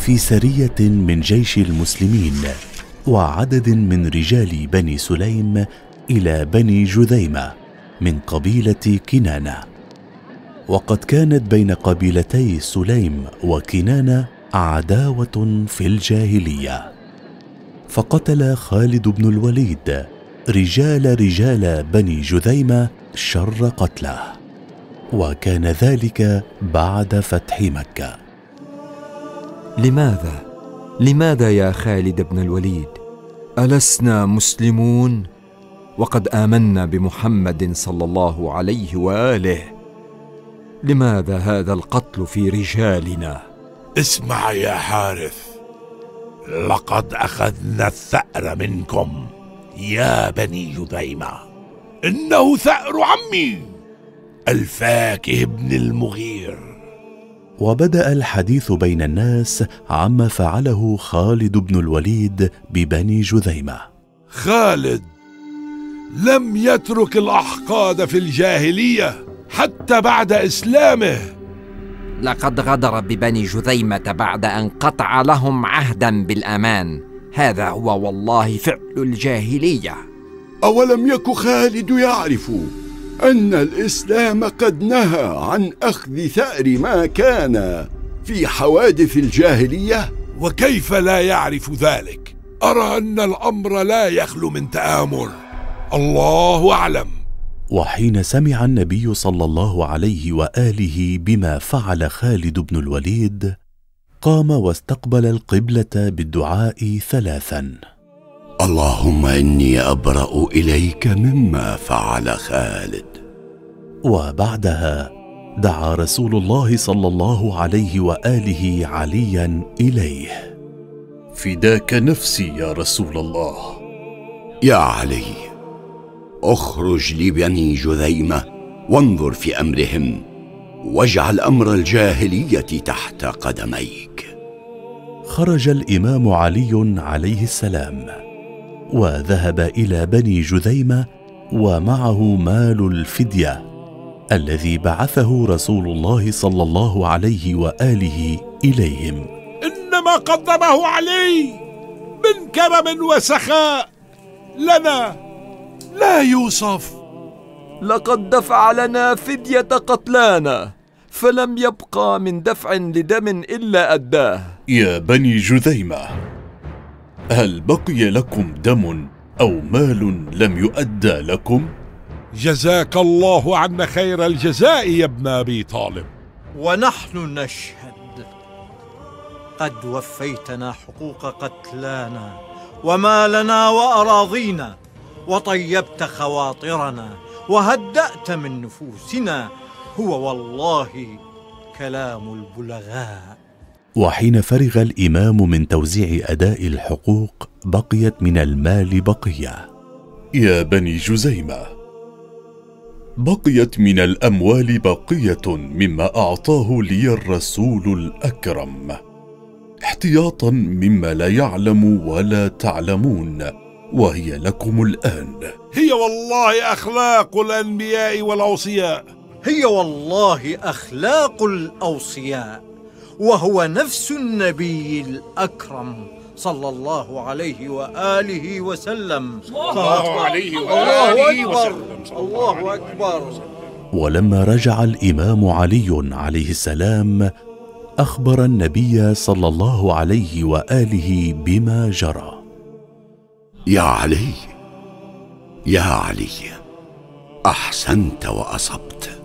في سرية من جيش المسلمين وعدد من رجال بني سليم إلى بني جذيمة من قبيلة كنانة. وقد كانت بين قبيلتي سليم وكنانة عداوة في الجاهلية. فقتل خالد بن الوليد رجال رجال بني جذيمة شر قتله وكان ذلك بعد فتح مكة. لماذا؟ لماذا يا خالد بن الوليد؟ ألسنا مسلمون؟ وقد آمنا بمحمد صلى الله عليه وآله. لماذا هذا القتل في رجالنا؟ اسمع يا حارث لقد أخذنا الثأر منكم. يا بني جذيمه إنه ثأر عمي الفاكه بن المغير. وبدأ الحديث بين الناس عما فعله خالد بن الوليد ببني جذيمة. خالد لم يترك الأحقاد في الجاهلية حتى بعد إسلامه. لقد غدر ببني جذيمة بعد أن قطع لهم عهدا بالأمان. هذا هو والله فعل الجاهلية. أولم يك خالد يعرف أن الإسلام قد نهى عن أخذ ثأر ما كان في حوادث الجاهلية. وكيف لا يعرف ذلك؟ أرى أن الأمر لا يخلو من تآمل. الله أعلم. وحين سمع النبي صلى الله عليه وآله بما فعل خالد بن الوليد قام واستقبل القبلة بالدعاء ثلاثا. اللهم إني أبرأ إليك مما فعل خالد. وبعدها دعا رسول الله صلى الله عليه وآله عليا إليه. فداك نفسي يا رسول الله. يا علي أخرج لبني جذيمة وانظر في أمرهم واجعل أمر الجاهلية تحت قدميك. خرج الإمام علي عليه السلام. وذهب إلى بني جذيمة ومعه مال الفدية الذي بعثه رسول الله صلى الله عليه وآله إليهم. إنما قدمه علي من كرم وسخاء. لنا لا يوصف. لقد دفع لنا فدية قتلانا فلم يبقى من دفع لدم إلا أداه. يا بني جذيمة هل بقي لكم دم أو مال لم يؤدى لكم؟ جزاك الله عنا خير الجزاء يا ابن أبي طالب. ونحن نشهد. قد وفيتنا حقوق قتلانا ومالنا وأراضينا وطيبت خواطرنا وهدأت من نفوسنا. هو والله كلام البلغاء. وحين فرغ الإمام من توزيع أداء الحقوق بقيت من المال بقية. يا بني جزيمة بقيت من الأموال بقية مما أعطاه لي الرسول الأكرم احتياطا مما لا يعلم ولا تعلمون وهي لكم الآن. هي والله أخلاق الأنبياء والأوصياء. هي والله أخلاق الأوصياء. وهو نفس النبي الأكرم صلى الله عليه وآله وسلم. الله عليه الله أكبر. الله أكبر. ولما رجع الإمام علي عليه السلام أخبر النبي صلى الله عليه وآله بما جرى. يا علي يا علي أحسنت وأصبت.